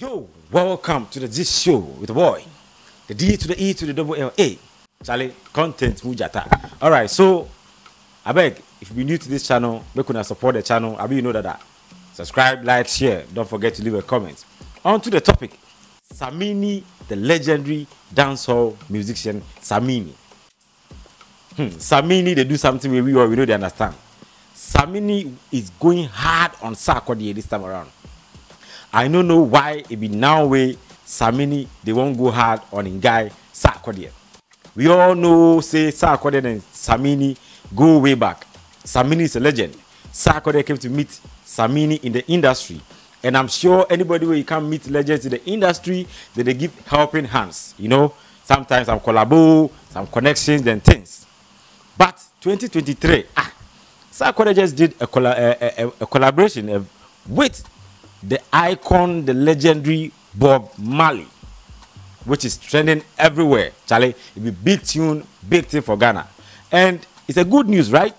Yo, welcome to the this show with the boy. The D to the E to the double L A. Charlie, content mujata. Alright, so I beg if you're new to this channel, make una support the channel. I mean you know that, that. Subscribe, like, share. Don't forget to leave a comment. On to the topic. Samini, the legendary dancehall musician Samini. Hmm. Samini, they do something we, we, we know they understand. Samini is going hard on Sarkodie this time around. I don't know why it be now way Samini they won't go hard on a guy Sarkodie. We all know say Sarkodie and Samini go way back. Samini is a legend. Sarkodie came to meet Samini in the industry. And I'm sure anybody where you can meet legends in the industry, that they give helping hands. You know, sometimes some collabo, some connections and things. But 2023, ah, Sarkodie just did a, colla- a, a, a collaboration with the icon, the legendary Bob Marley, which is trending everywhere. Charlie, it be big tune, big thing for Ghana, and it's a good news, right?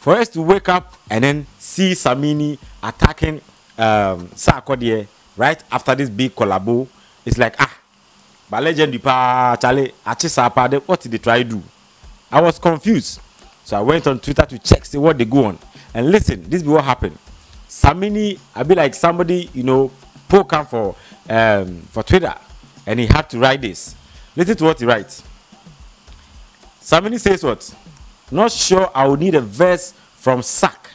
For us to wake up and then see Samini attacking um, Sarkodie right after this big collabo, it's like ah, but legendary pa Charlie, what did they try to do? I was confused, so I went on Twitter to check see what they go on, and listen, this is what happened. Samini, I be like somebody, you know, poke him for um, for Twitter, and he had to write this. Listen to what he writes. Samini says what? Not sure I will need a verse from Sark,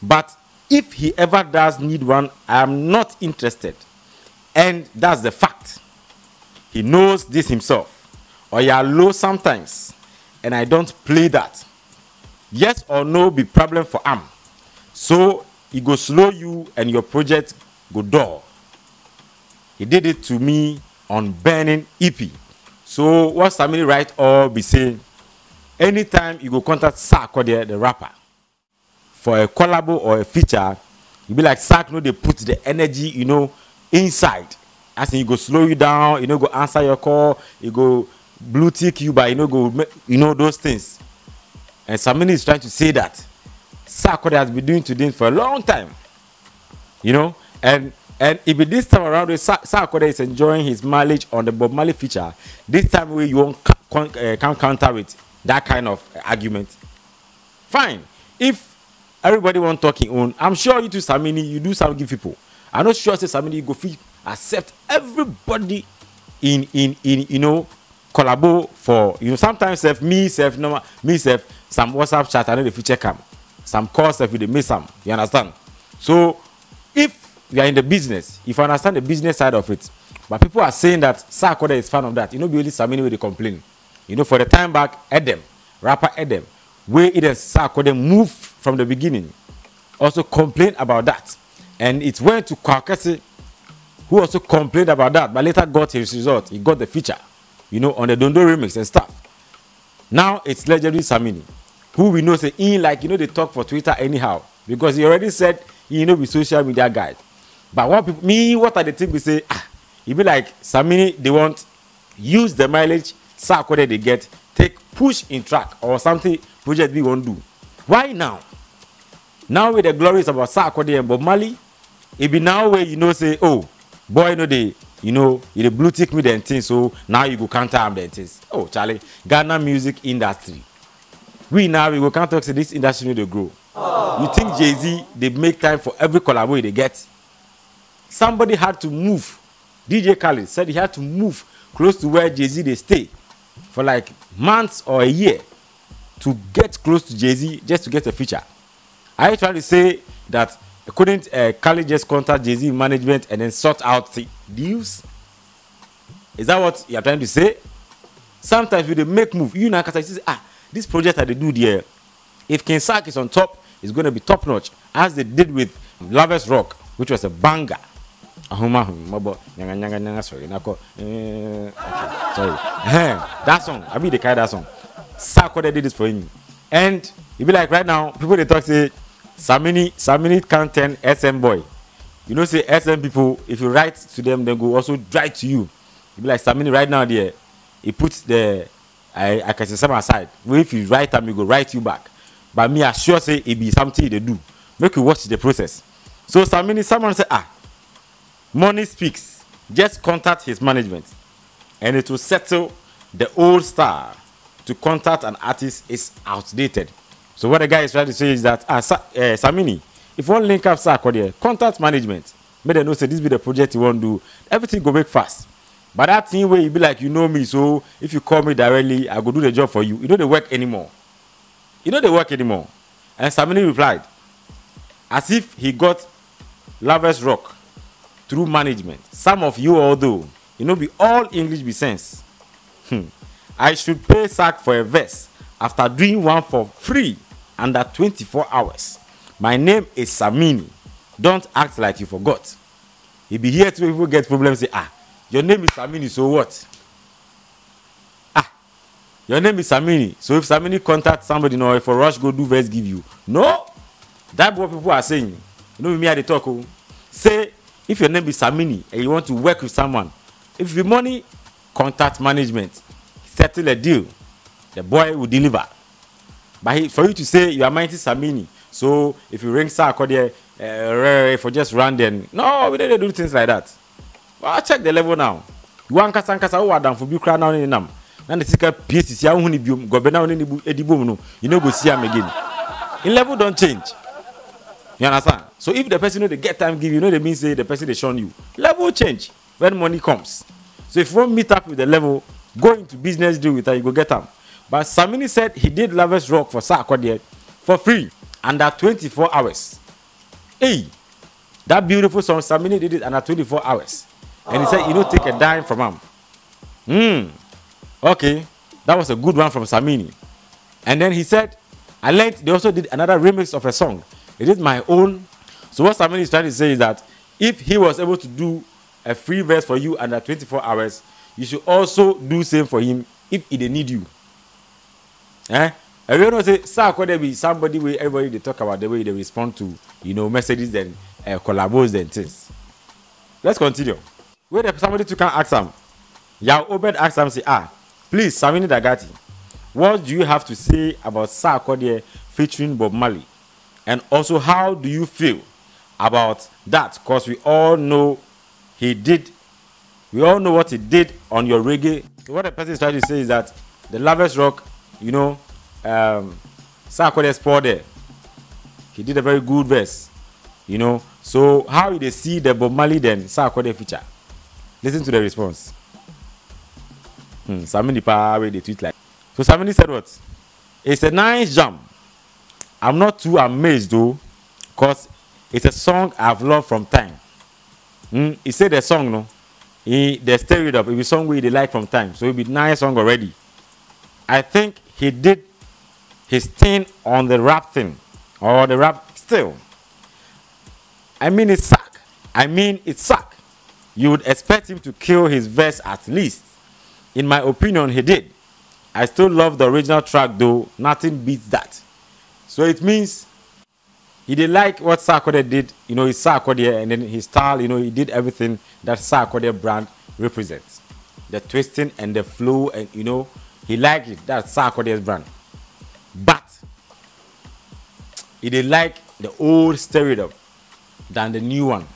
but if he ever does need one, I am not interested. And that's the fact. He knows this himself. Or you are low sometimes, and I don't play that. Yes or no be problem for am. So he go slow you and your project go dull. He did it to me on burning EP. So what Samini write or be saying, anytime you go contact Sarkodie, the rapper, for a collabo or a feature, you be like Sark, no, they put the energy, you know, inside. As in, you go slow you down, you know, go answer your call, you go blue tick you, but you know, go, you know, those things. And Samini is trying to say that Sarkodie has been doing to this for a long time. You know, and and if this time around, when Sa- Sarkodie is enjoying his mileage on the Bob Marley feature, this time we won't uh, can counter with that kind of argument. Fine. If everybody want talking on, I'm sure you too, Samini, you do some give people. I'm not sure say Samini you go fit accept everybody in in in you know collabo for you know sometimes self me self no me self some WhatsApp chat I know the future come some calls self with the miss some you understand? So if you are in the business if you understand the business side of it but people are saying that Sarkodie is fan of that you know be only Samini wey dey complain. You know for the time back Edem rapper Edem wey Eden Sarkodie move from the beginning also complain about that. And it went to Kwakese who also complained about that but later got his result. He got the feature you know on the Dondo remix and stuff. Now it's legendary Samini who we know say he like you know they talk for Twitter anyhow because he already said he know be social media guy. But what people me what are the things we say ah e be like Samini they want use the mileage Sarkodie they get take push in track or something project we wan do. Why now? Now with the glories about Sarkodie and Bob Marley e be now wey you know say oh boy no dey you know you dey blue tick me dem things so now you go counter am dem things. Oh charlie ghana music industry we now we go come say this industry no dey grow you think jay-z dey make time for every collabo he dey get somebody had to move dj khaled said he had to move close to where jay-z dey stay for like months or a year to get close to jay-z just to get a feature are you trying to say that couldn't uh, Khaled just contact Jay-Z management and then sort out the deals? Is that what you're trying to say? Sometimes when they make move, you know, because I say, ah, this project that they do there, if King Sark is on top, it's going to be top notch, as they did with Lovers Rock, which was a banger. Sorry, eh, that song, I mean, they carry that song. Sarkodie did this for him. And you be like, right now, people they talk say, Samini, Samini can't turn SM boy. You know, say SM people, if you write to them, they go also write to you. You be like, Samini, right now, there, he puts the, I, I can some aside. Well, if you write them, he go write you back. But me, I sure say it be something they do. Make you watch the process. So Samini, someone say, ah, money speaks. Just contact his management, and it will settle the old star. To contact an artist is outdated. So what the guy is trying to say is that ah, uh, Samini, if want link up Sarkodie, contact management. Make them know say this be the project you want to do. Everything go make fast. But that thing where you be like, you know me, so if you call me directly, I go do the job for you. You don't dey work anymore. You know they work anymore. And Samini replied, as if he got Lavish Rock through management. Some of you, although, you know, be all English be sense. Hmm. I should pay SAC for a verse after doing one for free under 24 hours. My name is Samini. Don't act like you forgot. He be here to make people get problems. Say, ah, your name is Samini, so what? Ah, your name is Samini. So if Samini contact somebody, no, if a rush go do verse give you. No, that's what people are saying. You know me, I dey talk. Oh. Say if your name is Samini and you want to work with someone, if the money, contact management, settle a deal. The boy will deliver. But he, for you to say you are mighty Samini, so if you ring Sarkodie uh, for just then, no, we don't do things like that. Well, check the level now. Want kasa kasa wo adam for bi kra now ni nam. Na the sika PSC ya hu ni biom, gobe na ni bu edibo mu no. You no go see am again. In level don't change. You understand? So if the person know they get time give you, know they mean say the person they shun you. Level change when money comes. So if you want meet up with the level, go into business deal with her, you go get them. But Samini said he did Lavish Rock for Sarkodie for free under 24 hours. Hey, that beautiful song, Samini did it under 24 hours. And he said, you know, take a dime from him. Hmm. Okay. That was a good one from Samini. And then he said, I learned they also did another remix of a song. It is my own. So what Samini is trying to say is that if he was able to do a free verse for you under 24 hours, you should also do same for him if he need you. Eh? You know say sir could there be somebody where everybody they talk about the way they respond to you know messages and uh, collabos and things. Let's continue. Where the somebody to can ask him. Yao Obed asked him say ah please Samini Dagati what do you have to say about Sarkodie featuring Bob Marley? And also, how do you feel about that? Because we all know he did, we all know what he did on your reggae. So, what the person is trying to say is that the Lovers Rock, you know, um, Sarkodie sport there, he did a very good verse, you know. So, how do they see the Bob Marley then Sarkodie feature? Listen to the response. Hmm, Samini pa where they tweet like. So Samini said what? It's a nice jump. I'm not too amazed though, cause it's a song I've loved from time. Hmm, he said the song no, he they stir it up. It be song we like from time, so it be nice song already. I think he did his thing on the rap thing, or the rap still. I mean it suck. I mean it suck. You would expect him to kill his verse at least. In my opinion, he did. I still love the original track though. Nothing beats that. So it means he did like what Sarkodie did. You know, his Sarkodie and then his style. You know, he did everything that Sarkodie brand represents. The twisting and the flow, and you know, he liked it. That's Sarkodie's brand. But he did like the old stereotype than the new one.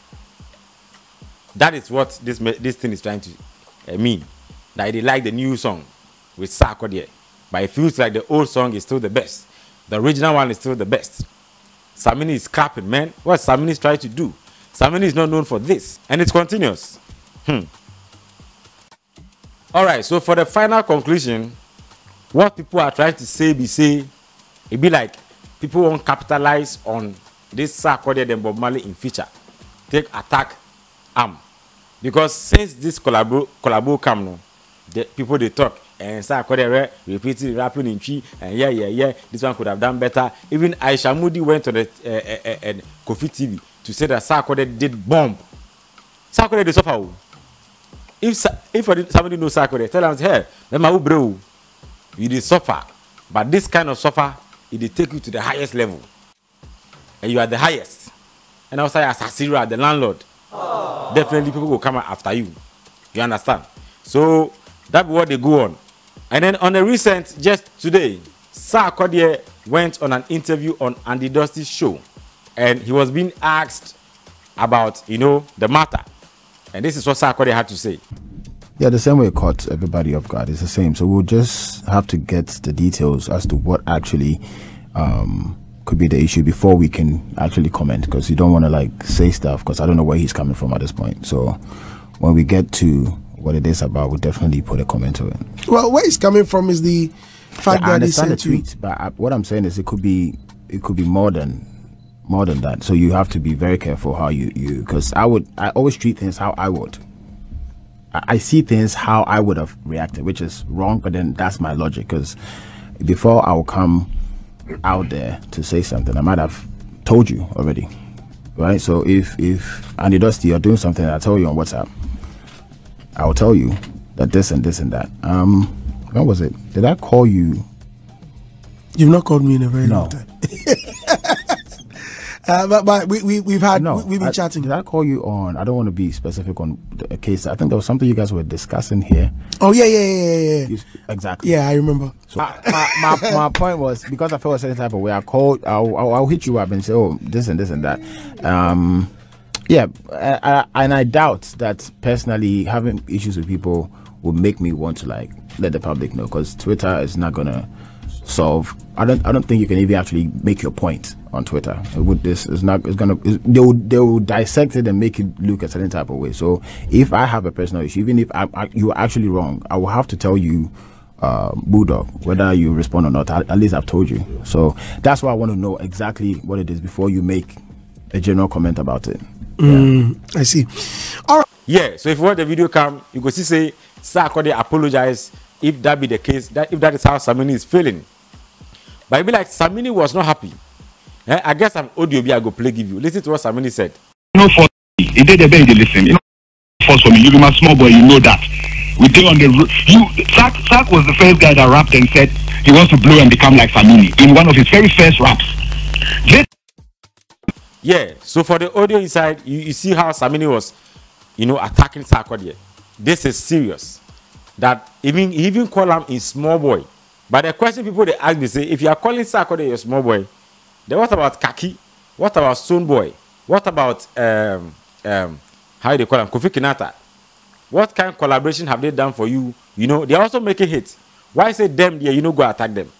That is what this this thing is trying to uh, mean. That they like the new song with Sarkodie, but it feels like the old song is still the best. The original one is still the best. Samini is capping, man. What Samini is trying to do? Samini is not known for this, and it's continuous. Hmm. All right. So for the final conclusion, what people are trying to say be say, it be like people won't capitalize on this Sarkodie and Bob Marley in future. Take attack am. Because since this collabo collabo come no the people dey talk and Sarkodie re repeat it rapping in tree and yeah yeah yeah this one could have done better. Even Aisha Mudi went to the uh, uh, uh, uh, Kofi TV to say that Sarkodie did bomb. Sarkodie dey suffer o if Sa- if somebody know Sarkodie tell am say hey mema bre o you dey suffer. But this kind of suffer e dey take you to the highest level. And you are the highest. And also as asira the landlord definitely people will come after you. You understand? So that's what they go on. And then on the recent, just today, Sir went on an interview on Andy Dosty's show, and he was being asked about, you know, the matter. And this is what Sarkodie had to say. Yeah, the same way it caught everybody off guard. It's the same. So we'll just have to get the details as to what actually um, could be the issue before we can actually comment because you don't want to like say stuff because I don't know where he's coming from at this point. So when we get to what it is about, we'll definitely put a comment to it. Well, where he's coming from is the fact Yeah, I that he understand the sent you. tweet, but I, what I'm saying is it could be it could be more than more than that. So you have to be very careful how you you because I would I always treat things how I would. I, I see things how I would have reacted, which is wrong, but then that's my logic because before I will come out there to say something, I might have told you already, right? So if if Andy Dosty you're doing something, I tell you on WhatsApp, I will tell you that this and this and that. Um, when was it? Did I call you? You've not called me in a very No. long time. uh, but but we, we, we've had, No, we, we've been I- chatting. Did I call you on? I don't want to be specific on the- a case. I think there was something you guys were discussing here. Oh, yeah, yeah, yeah, yeah, yeah. Exactly. Yeah, I remember. So my, my, my, my point was because I felt a certain type of way. I called. I'll, I'll, I'll hit you up and say, oh, this and this and that. Um, yeah, I, I, and I doubt that personally having issues with people would make me want to like let the public know because Twitter is not gonna solve. I don't. I don't think you can even actually make your point on Twitter. It would this is not. It's gonna. It's, they will. They will dissect it and make it look a certain type of way. So if I have a personal issue, even if I, I, you are actually wrong, I will have to tell you uh, Bulldog, whether you respond or not. At, at least I've told you. So that's why I want to know exactly what it is before you make a general comment about it. I see. All right. Yeah, so if you want the video come, you go see say Sarkodie apologize if that be the case, that if that is how Samini is feeling. But it be like Samini was not happy. Eh, I guess an audio be I go play give you. Listen to what Samini said. no force. He did the best you listen. You know, force for me. You be my small boy. You know that. We did on the you. Zach, Zach was the first guy that rapped and said he wants to blow and become like Samini in one of his very first raps. This Yeah, so for the audio inside, you, you see how Samini was, you know, attacking Sarkodie. This is serious. That even he even call him a small boy. But the question people they ask me say, if you are calling Sarkodie a small boy, then what about Kaki? What about Stone Boy? What about um um how they call him Kofi Kinata? What kind of collaboration have they done for you? You know, they're also making hits. Why say them there, you know, go attack them?